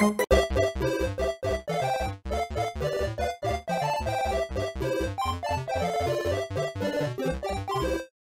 you